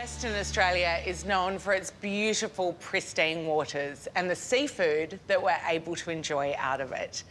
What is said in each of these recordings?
Western Australia is known for its beautiful, pristine waters and the seafood that we're able to enjoy out of it.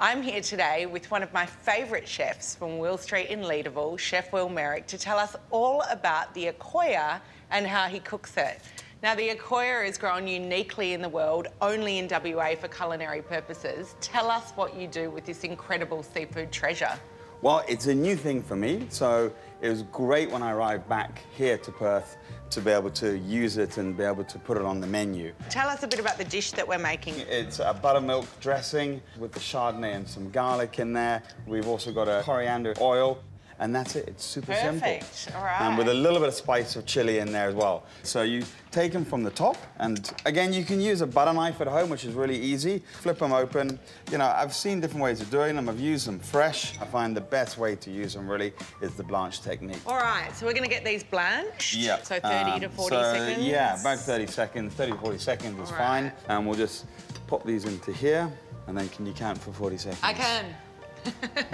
I'm here today with one of my favourite chefs from Will Street in Leederville, Chef Will Meyrick, to tell us all about the Akoya and how he cooks it. Now, the Akoya is grown uniquely in the world, only in WA for culinary purposes. Tell us what you do with this incredible seafood treasure. Well, it's a new thing for me, so it was great when I arrived back here to Perth to be able to use it and be able to put it on the menu. Tell us a bit about the dish that we're making. It's a buttermilk dressing with the chardonnay and some garlic in there. We've also got a coriander oil and that's it. It's super Perfect. simple. All right. And with a little bit of spice of chili in there as well. So you take them from the top, and again, you can use a butter knife at home, which is really easy. Flip them open. You know, I've seen different ways of doing them. I've used them fresh. I find the best way to use them really is the blanch technique. All right, so we're going to get these blanched. Yeah. So 30 um, to 40 so, seconds. Yeah, about 30 seconds. 30 to 40 seconds is All fine. right. And we'll just pop these into here, and then can you count for 40 seconds? I can.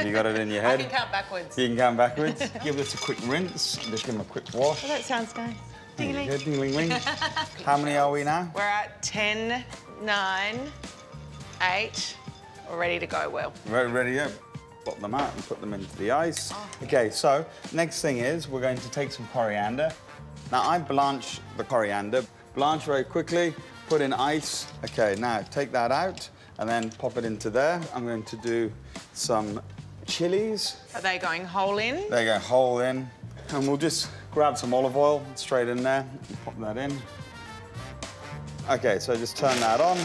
You got it in your I head? can count backwards. You can count backwards. give this a quick rinse. Just give them a quick wash. Oh, that sounds nice. There you Ding go, ding-ling-ling. How many are we now? We're at 10, 9, 8. We're ready to go, Will. Re- Ready up. Pop them out and put them into the ice. Oh. Okay, so next thing is we're going to take some coriander. Now I blanch the coriander. Blanch very quickly, put in ice. Okay, now take that out and then pop it into there. I'm going to do some chilies. Are they going whole in? They go, whole in. And we'll just grab some olive oil straight in there and pop that in. Okay, so just turn that on,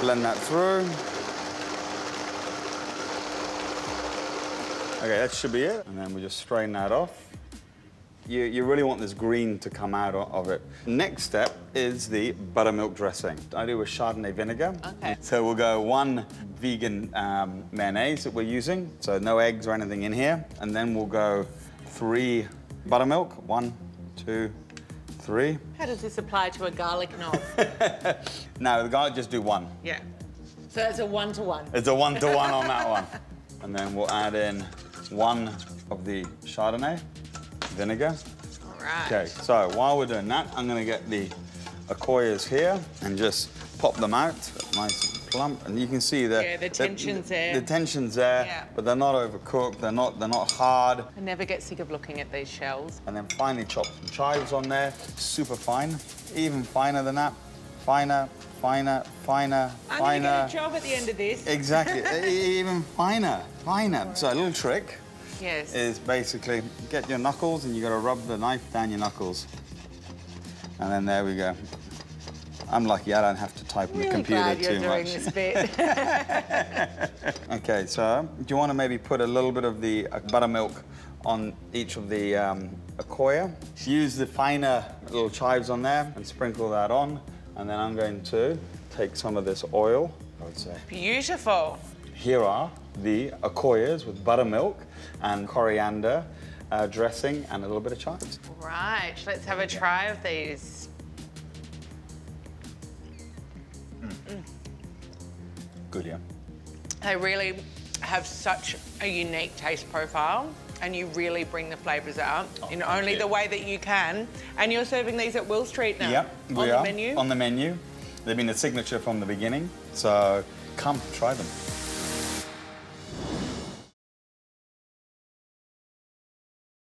blend that through. Okay, that should be it. And then we just strain that off. You, you really want this green to come out of it. Next step is the buttermilk dressing. I do with Chardonnay vinegar. Okay. So we'll go one vegan um, mayonnaise that we're using, so no eggs or anything in here. And then we'll go three buttermilk. One, two, three. How does this apply to a garlic knob? no, the garlic, just do one. yeah. So it's a one-to-one. It's a one-to-one on that one. And then we'll add in one of the Chardonnay vinegar. All right. Okay, so while we're doing that, I'm gonna get the Akoyas here and just pop them out, nice and plump. And you can see the Yeah, the tension's there. The tension's there, Yeah. but they're not overcooked. They're not. They're not hard. I never get sick of looking at these shells. And then finally chop some chives on there, super fine, even finer than that. Finer, finer, finer, I'm finer. gonna get a job at the end of this. Exactly, even finer, finer. So a little trick Yes. is basically get your knuckles and you got to rub the knife down your knuckles. And then there we go. I'm lucky I don't have to type on the computer glad you're too doing much. this bit. Okay, so do you want to maybe put a little bit of the uh, buttermilk on each of the um, Akoya? Use the finer little chives on there and sprinkle that on. And then I'm going to take some of this oil, I would say. Beautiful. Here are the Akoyas with buttermilk and coriander uh, dressing and a little bit of chives. Right, let's have a try of these. Good, yeah. They really have such a unique taste profile and you really bring the flavours out in only you. the way that you can. And you're serving these at Will Street now? Yep, we On are the menu? on the menu. They've been a signature from the beginning, so come try them.